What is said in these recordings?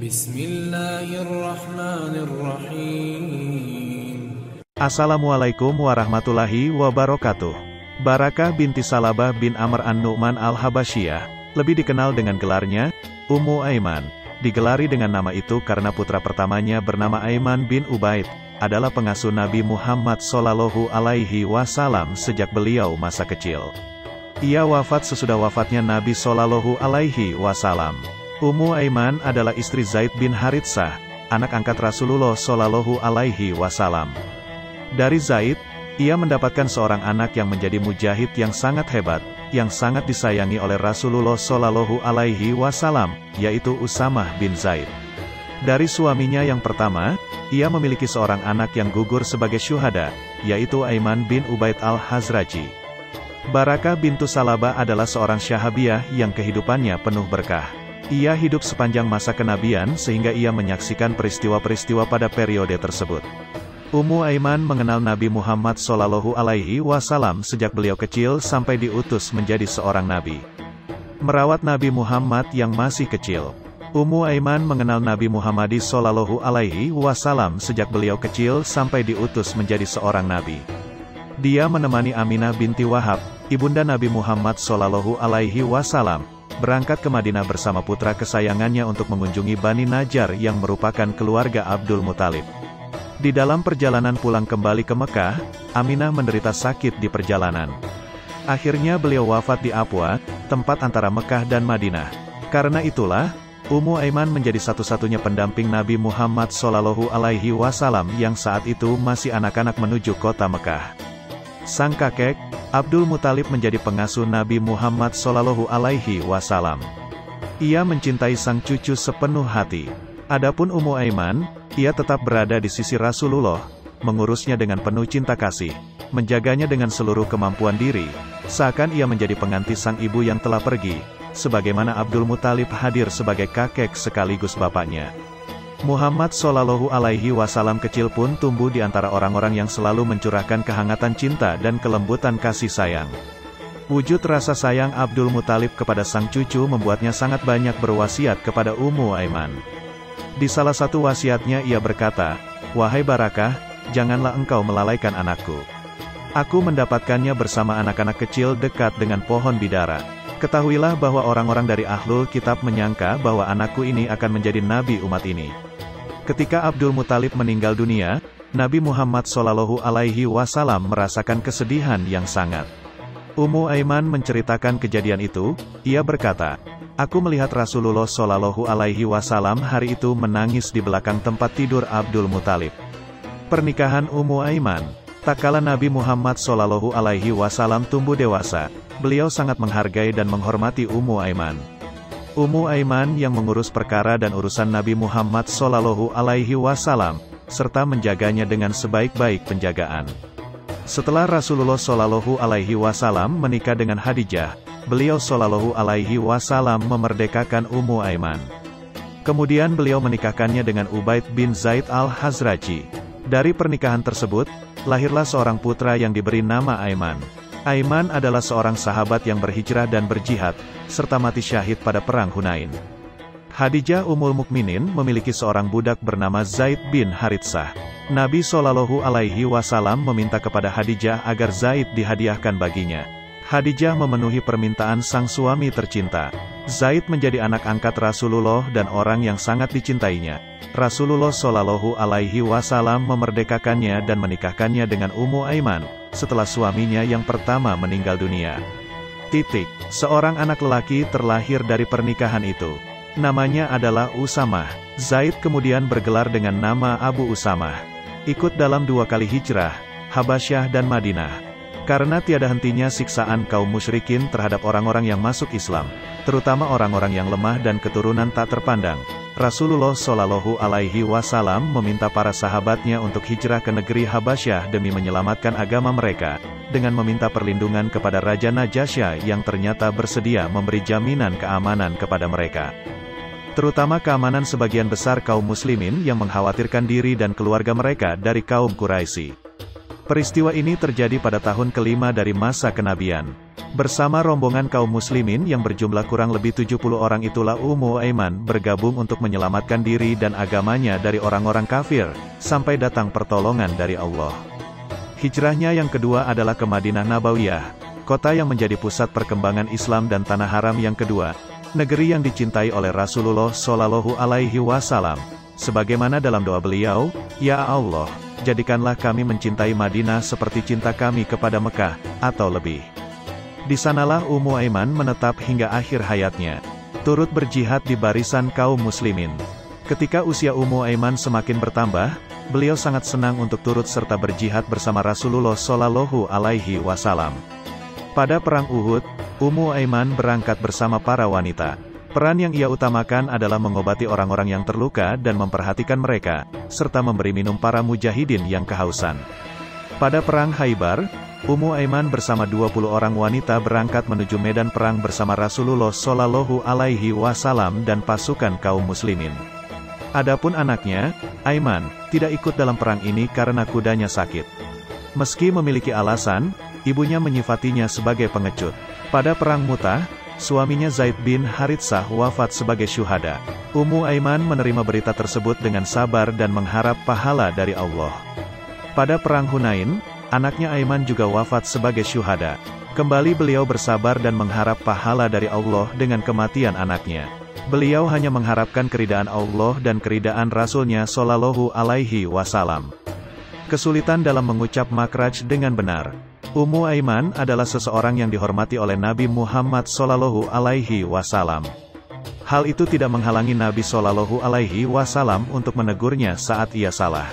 Bismillahirrahmanirrahim. Assalamualaikum warahmatullahi wabarakatuh. Barakah binti Salabah bin Amr An-Nu'man Al-Habasyiah, lebih dikenal dengan gelarnya, Ummu Aiman. Digelari dengan nama itu karena putra pertamanya bernama Aiman bin Ubaid, adalah pengasuh Nabi Muhammad Sallallahu Alaihi Wasallam sejak beliau masa kecil. Ia wafat sesudah wafatnya Nabi Sallallahu Alaihi Wasallam. Ummu Aiman adalah istri Zaid bin Haritsah, anak angkat Rasulullah Sallallahu Alaihi Wasallam. Dari Zaid, ia mendapatkan seorang anak yang menjadi mujahid yang sangat hebat, yang sangat disayangi oleh Rasulullah Shallallahu Alaihi Wasallam, yaitu Usamah bin Zaid. Dari suaminya yang pertama, ia memiliki seorang anak yang gugur sebagai syuhada, yaitu Aiman bin Ubaid al-Hazraji. Barakah bintu Salaba adalah seorang syahabiah yang kehidupannya penuh berkah. Ia hidup sepanjang masa kenabian sehingga ia menyaksikan peristiwa-peristiwa pada periode tersebut. Ummu Aiman mengenal Nabi Muhammad Shallallahu Alaihi Wasallam sejak beliau kecil sampai diutus menjadi seorang nabi. Merawat Nabi Muhammad yang masih kecil. Ummu Aiman mengenal Nabi Muhammad Shallallahu Alaihi Wasallam sejak beliau kecil sampai diutus menjadi seorang nabi. Dia menemani Aminah binti Wahab, ibunda Nabi Muhammad Shallallahu Alaihi Wasallam, berangkat ke Madinah bersama putra kesayangannya untuk mengunjungi Bani Najjar yang merupakan keluarga Abdul Muthalib. Di dalam perjalanan pulang kembali ke Mekah, Aminah menderita sakit di perjalanan. Akhirnya beliau wafat di Apwa, tempat antara Mekah dan Madinah. Karena itulah, Ummu Aiman menjadi satu-satunya pendamping Nabi Muhammad Wasallam yang saat itu masih anak-anak menuju kota Mekah. Sang kakek, Abdul Muthalib menjadi pengasuh Nabi Muhammad Shallallahu Alaihi Wasallam. Ia mencintai sang cucu sepenuh hati. Adapun Ummu Aiman, ia tetap berada di sisi Rasulullah, mengurusnya dengan penuh cinta kasih, menjaganya dengan seluruh kemampuan diri, seakan ia menjadi penganti sang ibu yang telah pergi, sebagaimana Abdul Muthalib hadir sebagai kakek sekaligus bapaknya. Muhammad Shallallahu Alaihi Wasallam kecil pun tumbuh di antara orang-orang yang selalu mencurahkan kehangatan cinta dan kelembutan kasih sayang. Wujud rasa sayang Abdul Muthalib kepada sang cucu membuatnya sangat banyak berwasiat kepada Ummu Aiman. Di salah satu wasiatnya ia berkata, Wahai Barakah, janganlah engkau melalaikan anakku. Aku mendapatkannya bersama anak-anak kecil dekat dengan pohon bidara. Ketahuilah bahwa orang-orang dari Ahlul Kitab menyangka bahwa anakku ini akan menjadi nabi umat ini. Ketika Abdul Muthalib meninggal dunia, Nabi Muhammad Shallallahu Alaihi Wasallam merasakan kesedihan yang sangat. Ummu Aiman menceritakan kejadian itu, ia berkata, Aku melihat Rasulullah Shallallahu Alaihi Wasallam hari itu menangis di belakang tempat tidur Abdul Muthalib. Pernikahan Ummu Aiman. Tak kala Nabi Muhammad Shallallahu Alaihi Wasallam tumbuh dewasa, beliau sangat menghargai dan menghormati Ummu Aiman. Ummu Aiman yang mengurus perkara dan urusan Nabi Muhammad Shallallahu Alaihi Wasallam, serta menjaganya dengan sebaik-baik penjagaan. Setelah Rasulullah Shallallahu Alaihi Wasallam menikah dengan Hadijah, beliau Shallallahu Alaihi Wasallam memerdekakan Ummu Aiman. Kemudian beliau menikahkannya dengan Ubaid bin Zaid al-Hazraji. Dari pernikahan tersebut, lahirlah seorang putra yang diberi nama Aiman. Aiman adalah seorang sahabat yang berhijrah dan berjihad, serta mati syahid pada Perang Hunain. Hadijah Ummul Mukminin memiliki seorang budak bernama Zaid bin Haritsah. Nabi Shallallahu Alaihi Wasallam meminta kepada Hadijah agar Zaid dihadiahkan baginya. Hadijah memenuhi permintaan sang suami tercinta. Zaid menjadi anak angkat Rasulullah dan orang yang sangat dicintainya. Rasulullah Shallallahu Alaihi Wasallam memerdekakannya dan menikahkannya dengan Ummu Aiman, setelah suaminya yang pertama meninggal dunia. Titik. Seorang anak lelaki terlahir dari pernikahan itu. Namanya adalah Usamah. Zaid kemudian bergelar dengan nama Abu Usamah. Ikut dalam dua kali hijrah, Habasyah dan Madinah. Karena tiada hentinya siksaan kaum musyrikin terhadap orang-orang yang masuk Islam, terutama orang-orang yang lemah dan keturunan tak terpandang, Rasulullah Shallallahu Alaihi Wasallam meminta para sahabatnya untuk hijrah ke negeri Habasyah demi menyelamatkan agama mereka, dengan meminta perlindungan kepada Raja Najasya yang ternyata bersedia memberi jaminan keamanan kepada mereka. Terutama keamanan sebagian besar kaum muslimin yang mengkhawatirkan diri dan keluarga mereka dari kaum Quraisy. Peristiwa ini terjadi pada tahun kelima dari masa kenabian. Bersama rombongan kaum muslimin yang berjumlah kurang lebih 70 orang itulah Ummu Aiman bergabung untuk menyelamatkan diri dan agamanya dari orang-orang kafir, sampai datang pertolongan dari Allah. Hijrahnya yang kedua adalah ke Madinah Nabawiyah, kota yang menjadi pusat perkembangan Islam dan tanah haram yang kedua, negeri yang dicintai oleh Rasulullah Shallallahu Alaihi Wasallam. Sebagaimana dalam doa beliau, Ya Allah, jadikanlah kami mencintai Madinah seperti cinta kami kepada Mekah, atau lebih. Di sanalah Ummu Aiman menetap hingga akhir hayatnya. Turut berjihad di barisan kaum muslimin. Ketika usia Ummu Aiman semakin bertambah, beliau sangat senang untuk turut serta berjihad bersama Rasulullah Shallallahu Alaihi Wasallam. Pada perang Uhud, Ummu Aiman berangkat bersama para wanita. Peran yang ia utamakan adalah mengobati orang-orang yang terluka dan memperhatikan mereka, serta memberi minum para mujahidin yang kehausan. Pada Perang Haibar, Ummu Aiman bersama 20 orang wanita berangkat menuju medan perang bersama Rasulullah Shallallahu Alaihi Wasallam dan pasukan kaum muslimin. Adapun anaknya, Aiman, tidak ikut dalam perang ini karena kudanya sakit. Meski memiliki alasan, ibunya menyifatinya sebagai pengecut. Pada Perang Mutah, suaminya Zaid bin Haritsah wafat sebagai syuhada. Ummu Aiman menerima berita tersebut dengan sabar dan mengharap pahala dari Allah. Pada Perang Hunain, anaknya Aiman juga wafat sebagai syuhada. Kembali beliau bersabar dan mengharap pahala dari Allah dengan kematian anaknya. Beliau hanya mengharapkan keridaan Allah dan keridaan Rasulnya Shallallahu Alaihi Wasallam. Kesulitan dalam mengucap makraj dengan benar. Ummu Aiman adalah seseorang yang dihormati oleh Nabi Muhammad Sallallahu Alaihi Wasallam. Hal itu tidak menghalangi Nabi Sallallahu Alaihi Wasallam untuk menegurnya saat ia salah.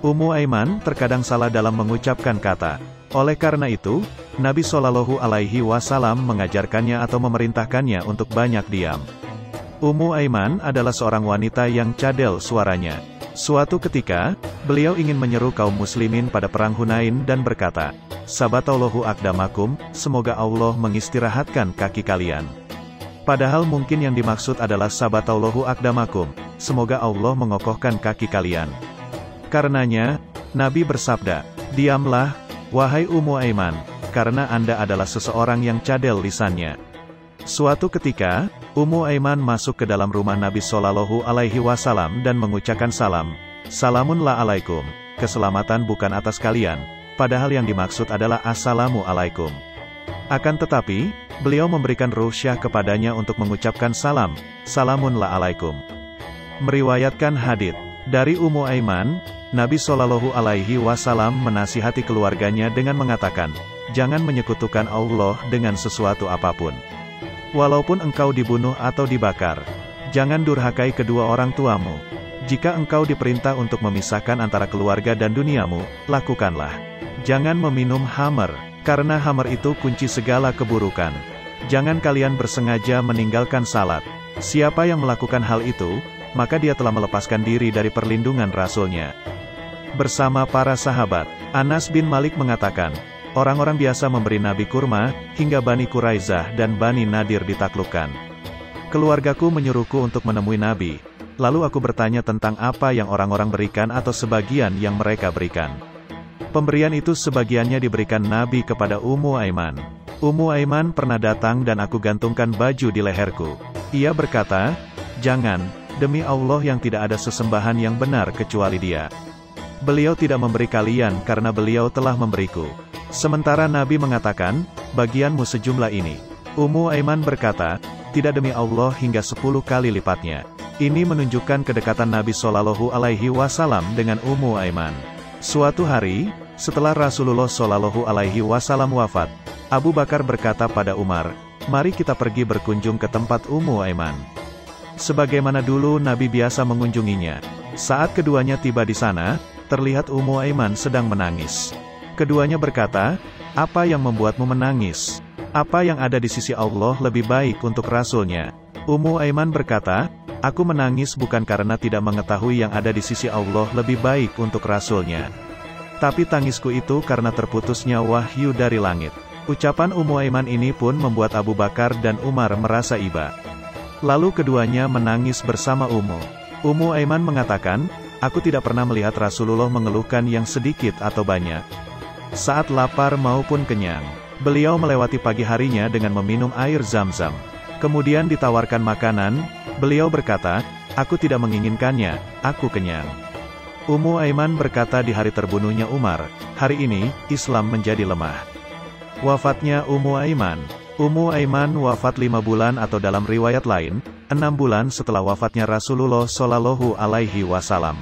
Ummu Aiman terkadang salah dalam mengucapkan kata. Oleh karena itu, Nabi Sallallahu Alaihi Wasallam mengajarkannya atau memerintahkannya untuk banyak diam. Ummu Aiman adalah seorang wanita yang cadel suaranya. Suatu ketika, beliau ingin menyeru kaum muslimin pada perang Hunain dan berkata, Sabatallahu akdamakum, semoga Allah mengistirahatkan kaki kalian. Padahal mungkin yang dimaksud adalah sabatallahu akdamakum, semoga Allah mengokohkan kaki kalian. Karenanya, Nabi bersabda, Diamlah, wahai Ummu Aiman, karena Anda adalah seseorang yang cadel lisannya. Suatu ketika, Ummu Aiman masuk ke dalam rumah Nabi Shallallahu Alaihi Wasallam dan mengucapkan salam, Salamun la alaikum, keselamatan bukan atas kalian, padahal yang dimaksud adalah Assalamu alaikum. Akan tetapi, beliau memberikan rusyah kepadanya untuk mengucapkan salam, Salamun la alaikum. Meriwayatkan hadith dari Ummu Aiman, Nabi Shallallahu Alaihi Wasallam menasihati keluarganya dengan mengatakan, jangan menyekutukan Allah dengan sesuatu apa pun. Walaupun engkau dibunuh atau dibakar, jangan durhakai kedua orang tuamu. Jika engkau diperintah untuk memisahkan antara keluarga dan duniamu, lakukanlah. Jangan meminum hammer, karena hammer itu kunci segala keburukan. Jangan kalian bersengaja meninggalkan salat. Siapa yang melakukan hal itu, maka dia telah melepaskan diri dari perlindungan Rasulnya. Bersama para sahabat, Anas bin Malik mengatakan, orang-orang biasa memberi Nabi kurma, hingga Bani Quraizah dan Bani Nadir ditaklukkan. Keluargaku menyuruhku untuk menemui Nabi, lalu aku bertanya tentang apa yang orang-orang berikan atau sebagian yang mereka berikan. Pemberian itu sebagiannya diberikan Nabi kepada Ummu Aiman. Ummu Aiman pernah datang dan aku gantungkan baju di leherku. Ia berkata, Jangan, demi Allah yang tidak ada sesembahan yang benar kecuali dia. Beliau tidak memberi kalian karena beliau telah memberiku. Sementara Nabi mengatakan, bagianmu sejumlah ini. Ummu Aiman berkata, tidak demi Allah hingga sepuluh kali lipatnya. Ini menunjukkan kedekatan Nabi Shallallahu Alaihi Wasallam dengan Ummu Aiman. Suatu hari, setelah Rasulullah Shallallahu Alaihi Wasallam wafat, Abu Bakar berkata pada Umar, "Mari kita pergi berkunjung ke tempat Ummu Aiman." Sebagaimana dulu Nabi biasa mengunjunginya. Saat keduanya tiba di sana, terlihat Ummu Aiman sedang menangis. Keduanya berkata, "Apa yang membuatmu menangis? Apa yang ada di sisi Allah lebih baik untuk Rasulnya?" Ummu Aiman berkata, Aku menangis bukan karena tidak mengetahui yang ada di sisi Allah lebih baik untuk Rasulnya. Tapi tangisku itu karena terputusnya wahyu dari langit. Ucapan Ummu Aiman ini pun membuat Abu Bakar dan Umar merasa iba. Lalu keduanya menangis bersama Ummu. Ummu Aiman mengatakan, Aku tidak pernah melihat Rasulullah mengeluhkan yang sedikit atau banyak. Saat lapar maupun kenyang. Beliau melewati pagi harinya dengan meminum air zam-zam. Kemudian ditawarkan makanan, beliau berkata, Aku tidak menginginkannya, aku kenyang. Ummu Aiman berkata di hari terbunuhnya Umar, hari ini, Islam menjadi lemah. Wafatnya Ummu Aiman Ummu Aiman wafat lima bulan atau dalam riwayat lain, enam bulan setelah wafatnya Rasulullah Shallallahu Alaihi Wasallam.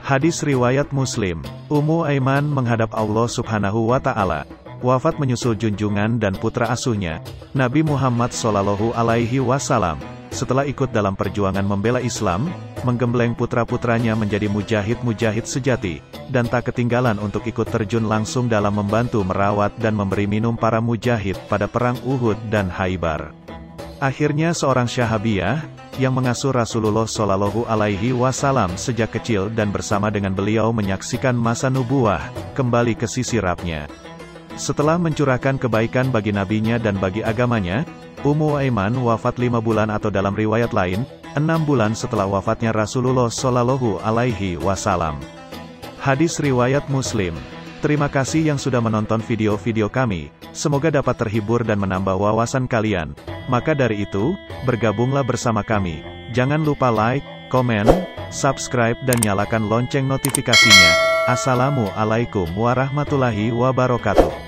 Hadis riwayat Muslim, Ummu Aiman menghadap Allah Subhanahu wa Ta'ala, wafat menyusul junjungan dan putra asuhnya, Nabi Muhammad Shallallahu Alaihi Wasallam. Setelah ikut dalam perjuangan membela Islam, menggembleng putra-putranya menjadi mujahid-mujahid sejati, dan tak ketinggalan untuk ikut terjun langsung dalam membantu merawat dan memberi minum para mujahid pada perang Uhud dan Haibar. Akhirnya seorang syahabiyah, yang mengasuh Rasulullah Shallallahu Alaihi Wasallam sejak kecil dan bersama dengan beliau menyaksikan masa nubuah, kembali ke sisi Rabnya. Setelah mencurahkan kebaikan bagi nabinya dan bagi agamanya, Ummu Aiman wafat lima bulan atau dalam riwayat lain, enam bulan setelah wafatnya Rasulullah Shallallahu Alaihi Wasallam. Hadis riwayat Muslim. Terima kasih yang sudah menonton video-video kami. Semoga dapat terhibur dan menambah wawasan kalian. Maka dari itu, bergabunglah bersama kami. Jangan lupa like, komen, subscribe dan nyalakan lonceng notifikasinya. Assalamualaikum warahmatullahi wabarakatuh.